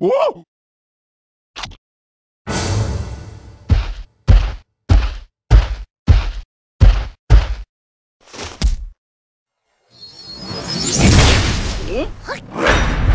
Whoa! はい。